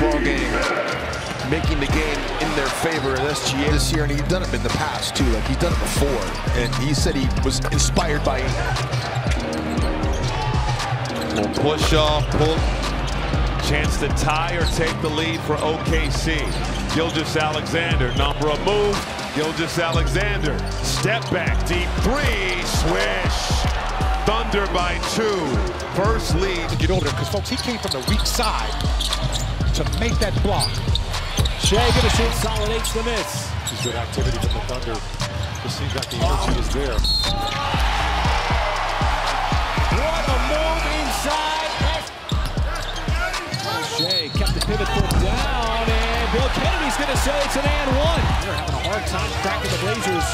ball game, making the game in their favor at SGA this year, and he's done it in the past too. Like he's done it before, and he said he was inspired by. Little push off, pull. Chance to tie or take the lead for OKC. Gilgeous-Alexander, number of move. Gilgeous-Alexander, step back, deep three, swish. Thunder by two, first First lead. Get over there, because folks, he came from the weak side to make that block. Shai gonna shoot, consolidates the miss. This is good activity from the Thunder. It seems like the energy is there. What a move inside. Shai kept the pivot foot down, and Bill Kennedy's gonna say it's an and one. They're having a hard time cracking the Blazers.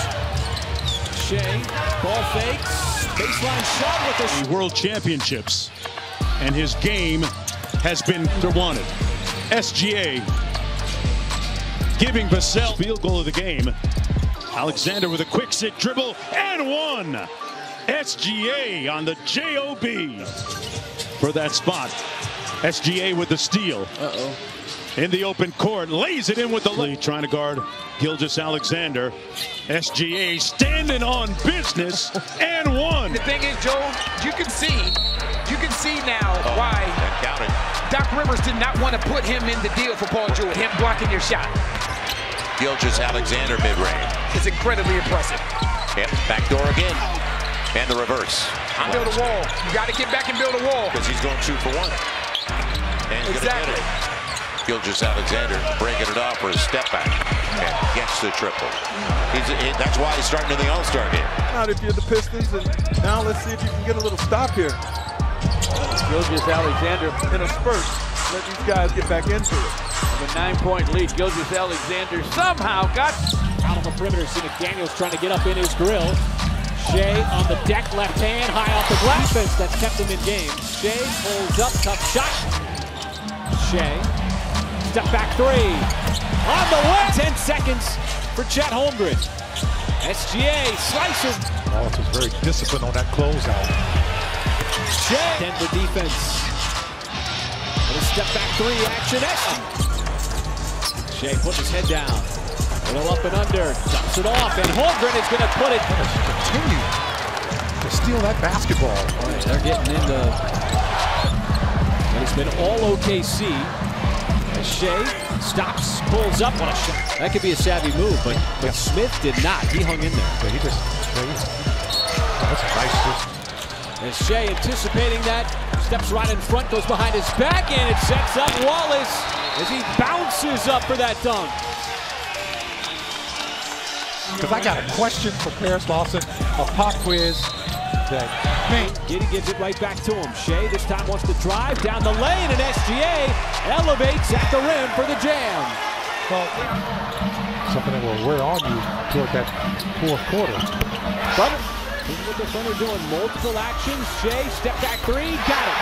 Shai, ball fakes, baseline shot with the World Championships, and his game has been wanted. SGA giving Vassell field goal of the game. Alexander with a quick sit dribble and one. SGA on the JOB for that spot. SGA with the steal. Uh-oh. In the open court, lays it in with the lead, trying to guard Gilgeous-Alexander. SGA standing on business and one. The thing is, Joe, you can see, you can see now Oh, why Counted. Doc Rivers did not want to put him in the deal for Paul George, him blocking your shot. Gilgeous-Alexander mid-range. It's incredibly impressive. Yep, backdoor again. And the reverse. I Build a wall. You got to get back and build a wall. Because he's going to shoot for one. And he's Exactly. going to get it. Gilgeous-Alexander breaking it off for a step back. And gets the triple. He's, he, that's why he's starting in the All-Star game. Not if you're the Pistons, and now let's see if you can get a little stop here. Gilgeous-Alexander in a spurt. Let these guys get back into it. With a nine-point lead, Gilgeous-Alexander somehow got out on the perimeter. See McDaniels trying to get up in his grill. Shai on the deck, left hand, high off the glass. Defense that's kept him in game. Shai pulls up, tough shot. Shai, step back three. On the way. 10 seconds for Chet Holmgren. SGA slices. Wallace was very disciplined on that closeout. Shai. Denver defense. And a step back three action. Shai put his head down. A Little up and under. Dumps it off. And Holmgren is going to put it. Continue to steal that basketball. They're getting into. And it's been all OKC. As Shai stops, pulls up. What a shot. That could be a savvy move, but, but Smith did not. He hung in there. But he just, oh, that's a nice just As Shai anticipating that, steps right in front, goes behind his back, and it sets up Wallace as he bounces up for that dunk. Because I got a question for Paris Lawson, a pop quiz that, Giddey gives it right back to him. Shai this time wants to drive down the lane, and SGA elevates at the rim for the jam. well, something that will wear on you toward that fourth quarter. Thunder. The Thunder doing. Multiple actions. Shai, step back three. Got it.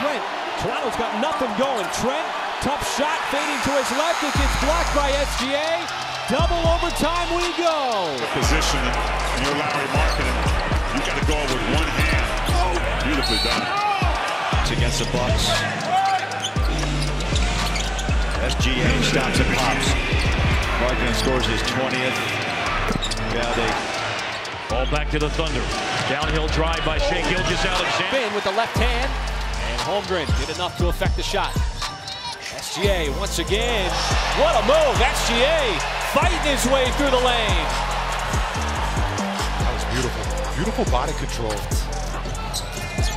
Trent. Toronto's got nothing going. Trent, tough shot, fading to his left. It gets blocked by SGA. Double overtime we go. Position and you're Lauri Markkanen. You got to go with one hand. Oh, beautifully done. It's against the Bucks. SGA stops and pops. Markin scores his 20th. Yeah, they Ball back to the Thunder. Downhill drive by Shai Gilgeous-Alexander. Finn with the left hand. And Holmgren did enough to affect the shot. SGA once again. What a move. SGA fighting his way through the lane. That was beautiful. Beautiful body control.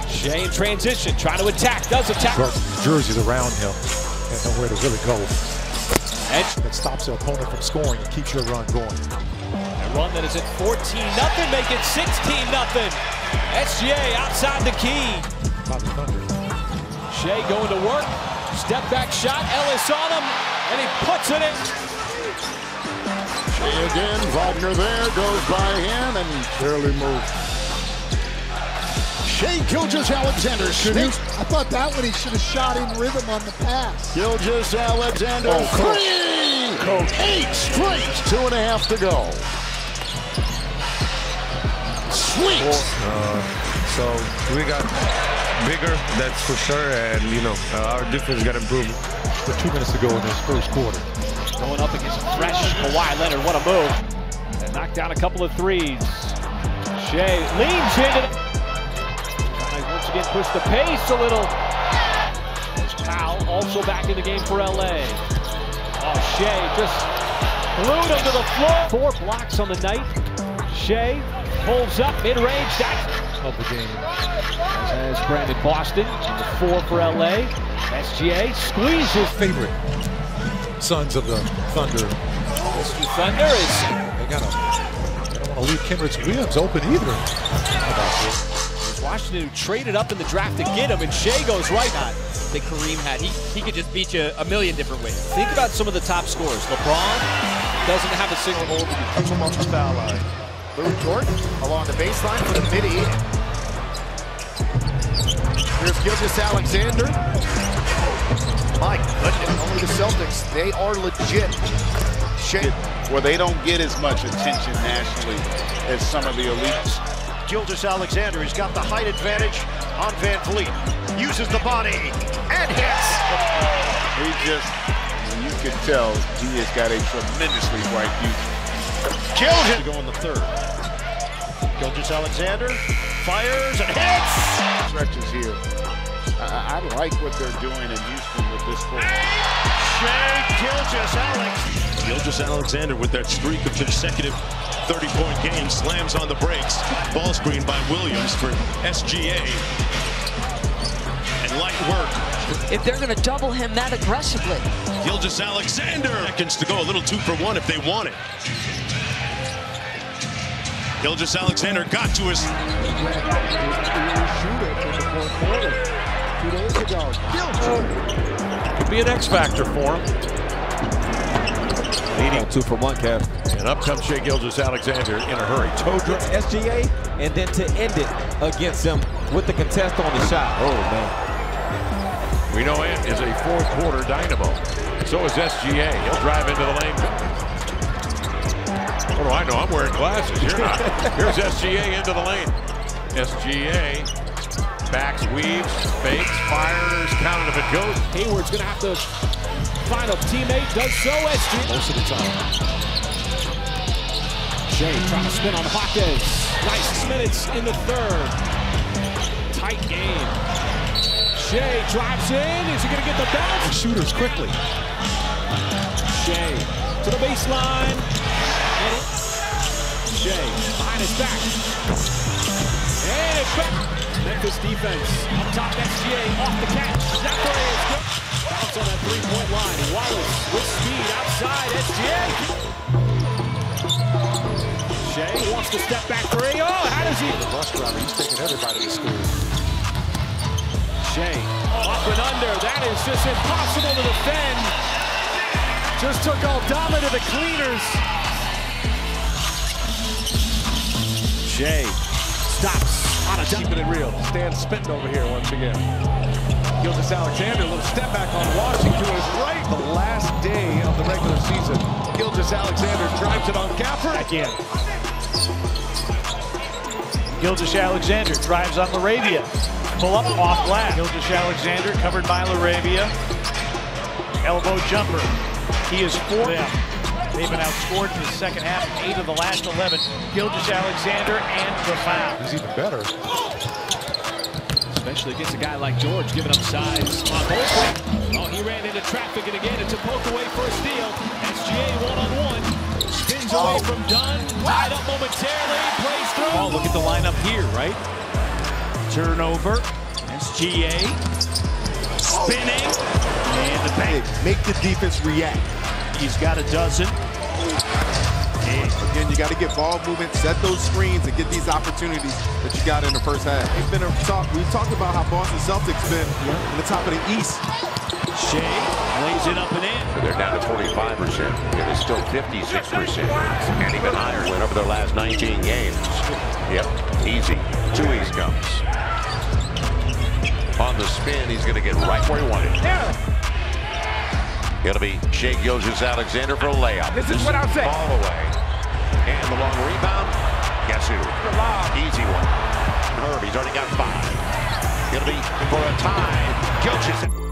Shai in transition, trying to attack, does attack. New Jersey's around him and nowhere to really go. Edge. That stops the opponent from scoring and keeps your run going. A run that is at 14 nothing, make it 16 nothing. SGA outside the key. By. Shai going to work. Step back shot. Ellis on him, and he puts it in. Shai again. Wagner there goes by him and barely moved. Shai Gilgeous-Alexander snakes. I thought that one he should have shot in rhythm on the pass. Gilgeous-Alexander Oh, coach. three. Coach. Eight straight. Two and a half to go. Sweet. Uh, so we got bigger, that's for sure, and you know uh, our defense got improved. with two minutes to go in this first quarter. Going up against fresh Kawhi Leonard. What a move. And knocked down a couple of threes. Shai leans into it. Once again, push the pace a little. As Powell also back in the game for LA. Oh, Shai just glued him to the floor. Four blocks on the night. Shai pulls up mid-range. That's of the game. As has Brandon Boston, the four for LA. SGA squeezes favorite sons of the Thunder. Mr. Thunder is. They gotta. They don't want to leave Kenrich Williams open either. How about? Washington who traded up in the draft to get him, and Shai goes right. Not that Kareem had. He, he could just beat you a million different ways. Think about some of the top scorers. LeBron doesn't have a single hole to Comes him off the foul line. Lu Dort along the baseline for the midi. Here's Gilgeous-Alexander. My goodness, only the Celtics, they are legit. Shai. Where they don't get as much attention nationally as some of the elites. Gilgeous-Alexander, he's got the height advantage on VanVleet. Uses the body and hits. He just, you can tell he has got a tremendously bright future. Gilgeous to go in the third. Gilgeous-Alexander fires and hits. Stretches here. I, I like what they're doing in Houston with this court. Shai Gilgis Alex. Gilgeous-Alexander with that streak of consecutive 30-point games slams on the brakes. Ball screen by Williams for SGA. And light work. If they're going to double him that aggressively. Gilgeous-Alexander. Seconds to go. A little two for one if they want it. Gilgeous-Alexander got to his. Two days ago. Could be an X factor for him. Leading two for one, Kev. And up comes Shai Gilgis Alexander in a hurry. Toe drop SGA, and then to end it against him with the contest on the shot. Oh, man. We know Ant is a fourth quarter dynamo. So is SGA. He'll drive into the lane. What do I know? I'm wearing glasses. You're not. Here's SGA into the lane. SGA backs, weaves, fakes, fires, counted if it goes. Hayward's going to have to find a teammate. Does so, SGA. Most of the time. Shai trying to spin on Hawkins. Nice minutes in the third. Tight game. Shai drives in. Is he going to get the bounce? Shooters quickly. Shai to the baseline. Shai behind his back. And it's back. Memphis defense up top. SGA off the catch. That three is good. Bounce on that three-point line. Wallace with speed outside. SGA. Shai wants to step back three. Oh, how does he? The bus driver, he's taking everybody to school. Shai up and under. That is just impossible to defend. Just took Aldama to the cleaners. Shai stops on a Keeping it real. Stan spitting over here once again. Gilgeous-Alexander, a little step back on Washington is right. The last day of the regular season. Gilgeous-Alexander drives it on Gafford. Again. Gilgeous-Alexander drives on Laravia. Pull up off glass. Gilgeous-Alexander covered by Laravia. Elbow jumper. He is four. Them. They've been outscored in the second half, eight of the last 11. Gilgeous-Alexander and the foul. He's even better. Especially against a guy like George giving up size on both. Oh, he ran into traffic and again it's a poke away for a steal. SGA one-on-one. Spins away oh. from Dunn. Tied up momentarily. Plays through. Oh, look at the lineup here, right? Turnover. SGA. Spinning. And the bank. Make the defense react. He's got a dozen. And again, you got to get ball movement, set those screens, and get these opportunities that you got in the first half. It's been a talk. We talked about how Boston Celtics been in the top of the East. Shai lays it up and in. So they're down to 45%. It is still 56%. And even higher win over their last 19 games. Yep, easy. Two East comes. On the spin, he's going to get right where he wanted. It'll be Shai Gilgis Alexander for a layup. This is what I'm saying. Ball away. And the long rebound. Guess who? Easy one. Herb, he's already got five. It'll be for a tie. Gilgeous.